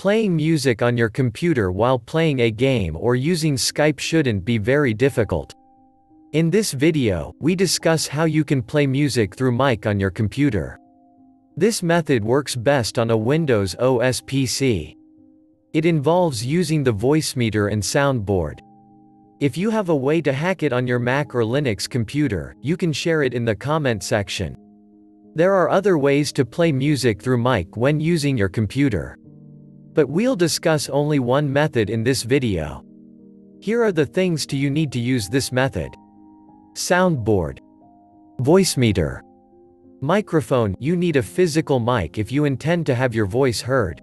Playing music on your computer while playing a game or using Skype shouldn't be very difficult. In this video, we discuss how you can play music through mic on your computer. This method works best on a Windows OS PC. It involves using the Voicemeeter and soundboard. If you have a way to hack it on your Mac or Linux computer, you can share it in the comment section. There are other ways to play music through mic when using your computer. But we'll discuss only one method in this video. Here are the things to you need to use this method. Soundboard. Voicemeeter. Microphone, you need a physical mic if you intend to have your voice heard.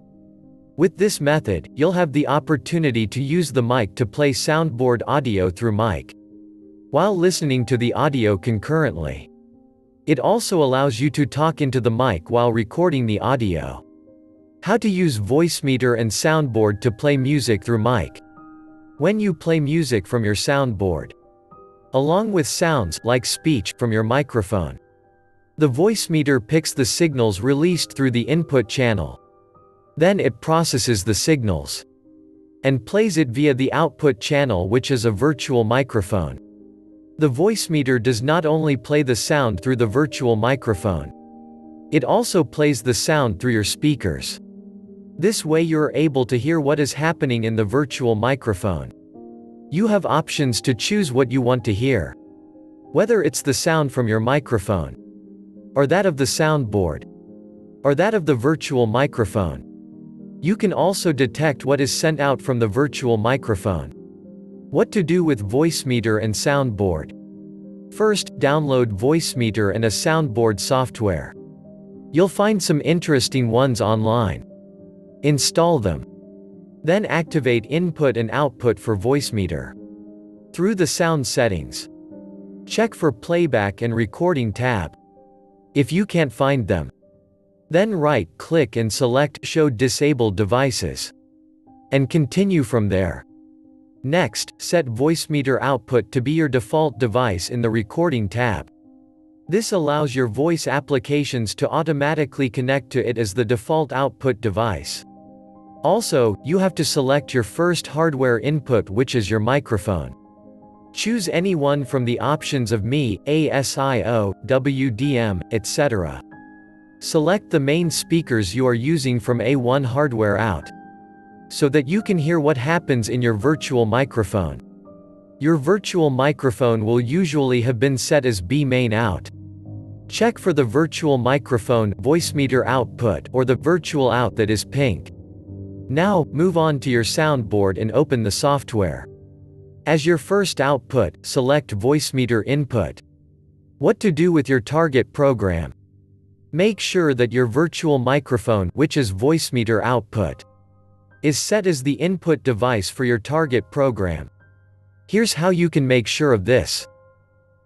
With this method, you'll have the opportunity to use the mic to play soundboard audio through mic. While listening to the audio concurrently. It also allows you to talk into the mic while recording the audio. How to use Voicemeeter and soundboard to play music through mic. When you play music from your soundboard. Along with sounds, like speech, from your microphone. The Voicemeeter picks the signals released through the input channel. Then it processes the signals. And plays it via the output channel which is a virtual microphone. The Voicemeeter does not only play the sound through the virtual microphone. It also plays the sound through your speakers. This way you're able to hear what is happening in the virtual microphone. You have options to choose what you want to hear. Whether it's the sound from your microphone, or that of the soundboard, or that of the virtual microphone. You can also detect what is sent out from the virtual microphone. What to do with Voicemeeter and Soundboard. First, download Voicemeeter and a Soundboard software. You'll find some interesting ones online. Install them. Then activate input and output for Voicemeeter. Through the sound settings. Check for playback and recording tab. If you can't find them. Then right-click and select Show Disabled Devices. And continue from there. Next, set Voicemeeter output to be your default device in the Recording tab. This allows your voice applications to automatically connect to it as the default output device. Also, you have to select your first hardware input which is your microphone. Choose any one from the options of ME, ASIO, WDM, etc. Select the main speakers you are using from A1 hardware out. So that you can hear what happens in your virtual microphone. Your virtual microphone will usually have been set as B main out. Check for the virtual microphone Voicemeeter output or the virtual out that is pink. Now, move on to your soundboard and open the software. As your first output, select Voicemeeter input. What to do with your target program. Make sure that your virtual microphone, which is Voicemeeter output, is set as the input device for your target program. Here's how you can make sure of this.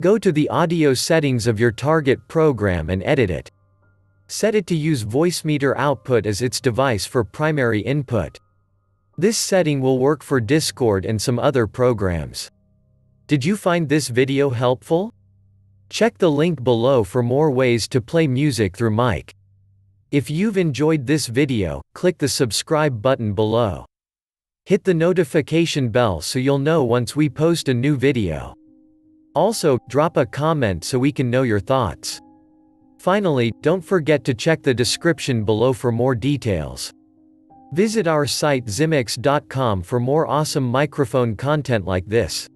Go to the audio settings of your target program and edit it. Set it to use Voicemeeter output as its device for primary input. This setting will work for Discord and some other programs. Did you find this video helpful? Check the link below for more ways to play music through mic. If you've enjoyed this video, click the subscribe button below. Hit the notification bell so you'll know once we post a new video. Also, drop a comment so we can know your thoughts. Finally, don't forget to check the description below for more details. Visit our site zimmics.com for more awesome microphone content like this.